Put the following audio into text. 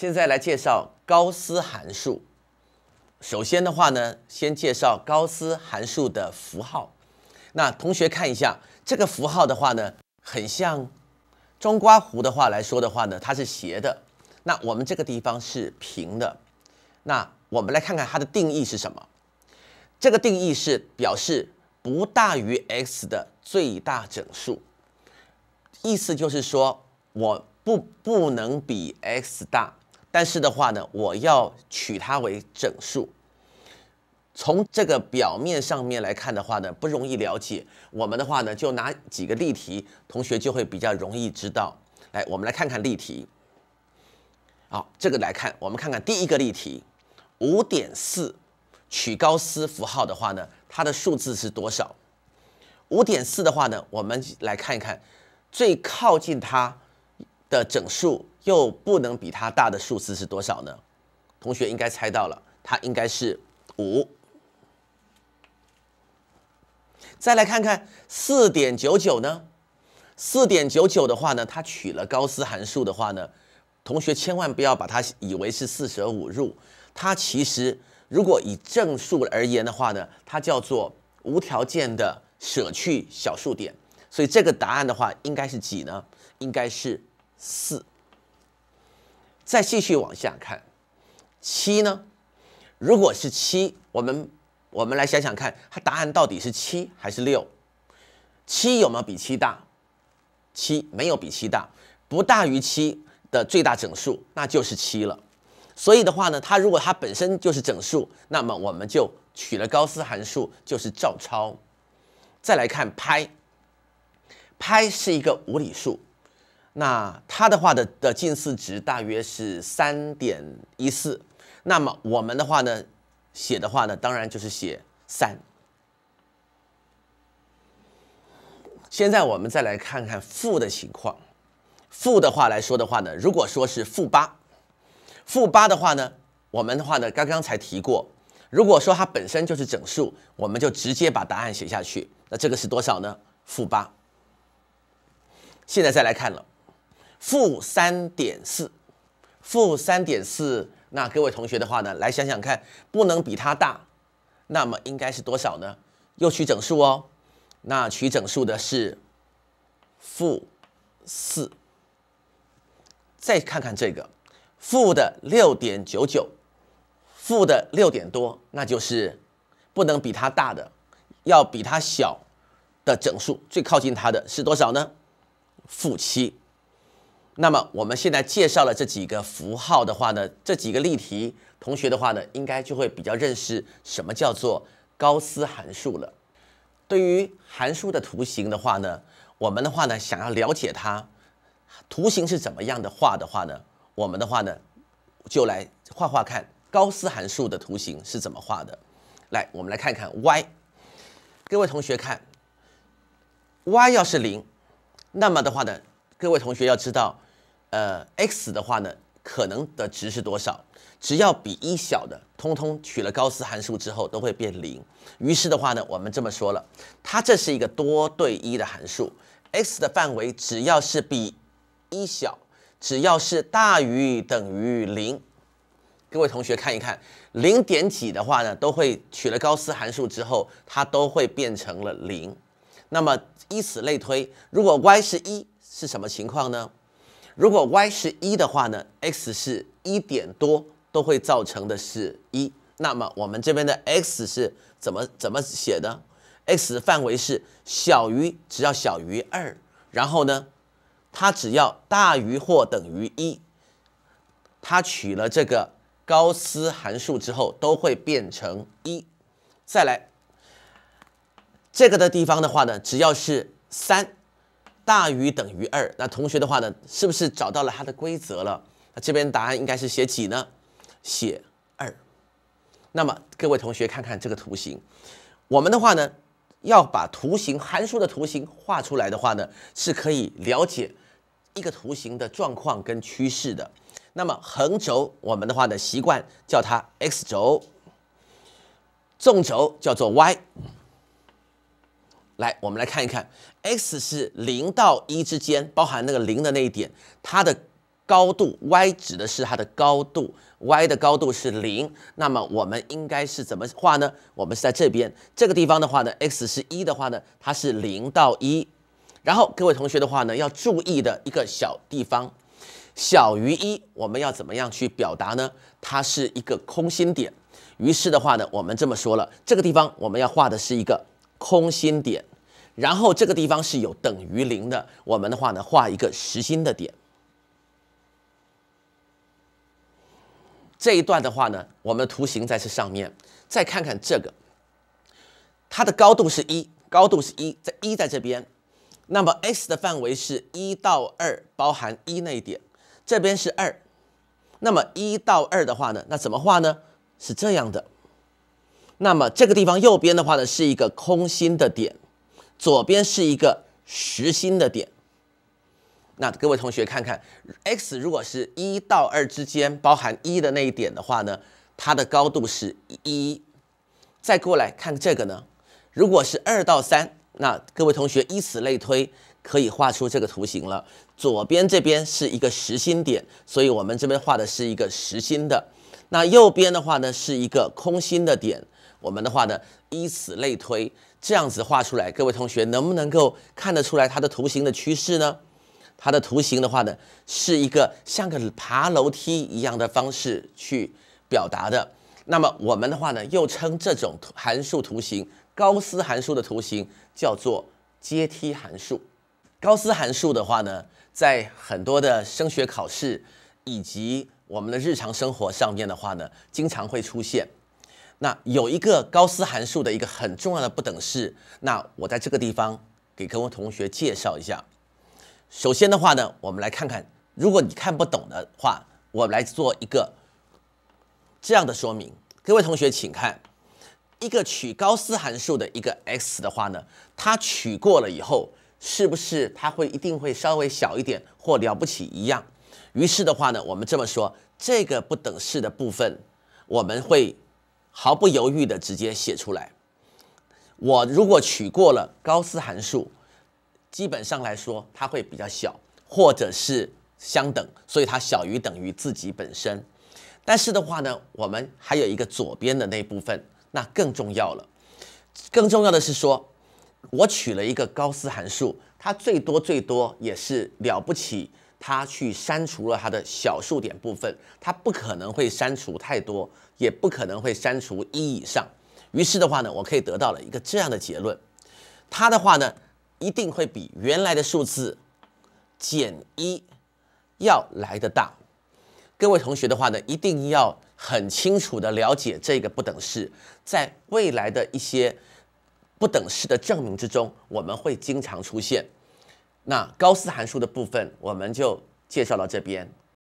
现在来介绍高斯函数。首先的话呢，先介绍高斯函数的符号。那同学看一下这个符号的话呢，很像中刮弧的话来说的话呢，它是斜的。那我们这个地方是平的。那我们来看看它的定义是什么？这个定义是表示不大于 x 的最大整数。意思就是说，我不不能比 x 大。但是的话呢，我要取它为整数。从这个表面上面来看的话呢，不容易了解。我们的话呢，就拿几个例题，同学就会比较容易知道。来，我们来看看例题。好，这个来看，我们看看第一个例题，五点四取高斯符号的话呢，它的数字是多少？五点四的话呢，我们来看一看，最靠近它的整数。又不能比它大的数字是多少呢？同学应该猜到了，它应该是五。再来看看四点九九呢？四点九九的话呢，它取了高斯函数的话呢，同学千万不要把它以为是四舍五入，它其实如果以正数而言的话呢，它叫做无条件的舍去小数点，所以这个答案的话应该是几呢？应该是四。再继续往下看，七呢？如果是七，我们我们来想想看，它答案到底是七还是六？七有没有比七大？七没有比七大，不大于七的最大整数，那就是七了。所以的话呢，它如果它本身就是整数，那么我们就取了高斯函数，就是照抄。再来看拍，拍是一个无理数。那它的话的的近似值大约是三点一四，那么我们的话呢，写的话呢，当然就是写三。现在我们再来看看负的情况，负的话来说的话呢，如果说是负八，负八的话呢，我们的话呢，刚刚才提过，如果说它本身就是整数，我们就直接把答案写下去。那这个是多少呢？负八。现在再来看了。负三点四，负三点四，那各位同学的话呢，来想想看，不能比它大，那么应该是多少呢？又取整数哦，那取整数的是负四。再看看这个，负的六点九九，负的六点多，那就是不能比它大的，要比它小的整数，最靠近它的是多少呢？负七。那么我们现在介绍了这几个符号的话呢，这几个例题，同学的话呢，应该就会比较认识什么叫做高斯函数了。对于函数的图形的话呢，我们的话呢，想要了解它图形是怎么样的画的话呢，我们的话呢，就来画画看高斯函数的图形是怎么画的。来，我们来看看 y，各位同学看，y 要是零，那么的话呢，各位同学要知道。呃，x 的话呢，可能的值是多少？只要比一小的，通通取了高斯函数之后都会变零。于是的话呢，我们这么说了，它这是一个多对一的函数，x 的范围只要是比一小，只要是大于等于零，各位同学看一看，零点几的话呢，都会取了高斯函数之后，它都会变成了零。那么以此类推，如果 y 是一，是什么情况呢？如果 y 是一的话呢，x 是一点多，都会造成的是一。那么我们这边的 x 是怎么怎么写的？x 范围是小于，只要小于二，然后呢，它只要大于或等于一，它取了这个高斯函数之后都会变成一。再来，这个的地方的话呢，只要是三。大于等于二，那同学的话呢，是不是找到了它的规则了？那这边答案应该是写几呢？写二。那么各位同学看看这个图形，我们的话呢，要把图形函数的图形画出来的话呢，是可以了解一个图形的状况跟趋势的。那么横轴我们的话呢，习惯叫它 x 轴，纵轴叫做 y。来，我们来看一看，x 是零到一之间，包含那个零的那一点，它的高度，y 指的是它的高度，y 的高度是零，那么我们应该是怎么画呢？我们是在这边这个地方的话呢，x 是一的话呢，它是零到一。然后各位同学的话呢，要注意的一个小地方，小于一，我们要怎么样去表达呢？它是一个空心点。于是的话呢，我们这么说了，这个地方我们要画的是一个空心点，然后这个地方是有等于零的，我们的话呢，画一个实心的点。这一段的话呢，我们的图形在这上面，再看看这个，它的高度是一，高度是一，在一在这边，那么 x 的范围是一到二，包含一那一点，这边是二，那么一到二的话呢，那怎么画呢？是这样的，那么这个地方右边的话呢是一个空心的点，左边是一个实心的点。那各位同学看看，x 如果是一到二之间包含一的那一点的话呢，它的高度是一。再过来看这个呢，如果是二到三，那各位同学以此类推，可以画出这个图形了。左边这边是一个实心点，所以我们这边画的是一个实心的。那右边的话呢，是一个空心的点。我们的话呢，以此类推，这样子画出来，各位同学能不能够看得出来它的图形的趋势呢？它的图形的话呢，是一个像个爬楼梯一样的方式去表达的。那么我们的话呢，又称这种函数图形，高斯函数的图形叫做阶梯函数。高斯函数的话呢，在很多的升学考试以及我们的日常生活上面的话呢，经常会出现。那有一个高斯函数的一个很重要的不等式，那我在这个地方给各位同学介绍一下。首先的话呢，我们来看看，如果你看不懂的话，我来做一个这样的说明。各位同学，请看，一个取高斯函数的一个 x 的话呢，它取过了以后，是不是它会一定会稍微小一点或了不起一样？于是的话呢，我们这么说，这个不等式的部分，我们会毫不犹豫的直接写出来。我如果取过了高斯函数，基本上来说，它会比较小，或者是相等，所以它小于等于自己本身。但是的话呢，我们还有一个左边的那部分，那更重要了。更重要的是说，我取了一个高斯函数，它最多最多也是了不起。它去删除了它的小数点部分，它不可能会删除太多，也不可能会删除一以上。于是的话呢，我可以得到了一个这样的结论：它的话呢，一定会比原来的数字减一要来的大。各位同学的话呢，一定要很清楚的了解这个不等式，在未来的一些不等式的证明之中，我们会经常出现。那高斯函数的部分，我们就介绍到这边。